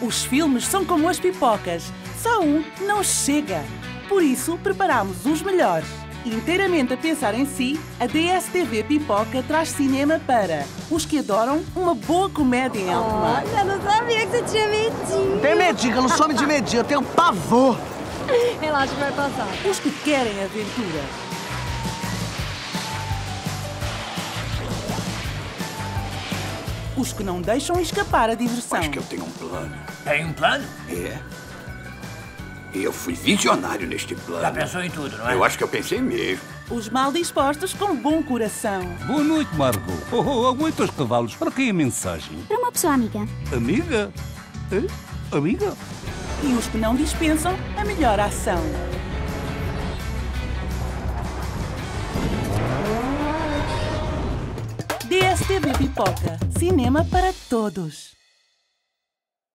Os filmes são como as pipocas, só um não chega. Por isso, preparamos os melhores. Inteiramente a pensar em si, a DSTV Pipoca traz cinema para os que adoram uma boa comédia em alto mar. Olha, não sabia que você tinha medinho. Tem medinho, eu não some de medinho, eu tenho pavor. Relaxa, vai passar. Os que querem aventura. Os que não deixam escapar a diversão. Acho que eu tenho um plano. Tem um plano? É. Eu fui visionário neste plano. Já pensou em tudo, não é? Eu acho que eu pensei mesmo. Os mal dispostos com bom coração. Boa noite, Margot. Oh, oh, aguenta os cavalos. Para quem a mensagem? Para uma pessoa amiga. Amiga? Hã? Amiga? E os que não dispensam a melhor ação. DSTV Pipoca. Cinema para todos.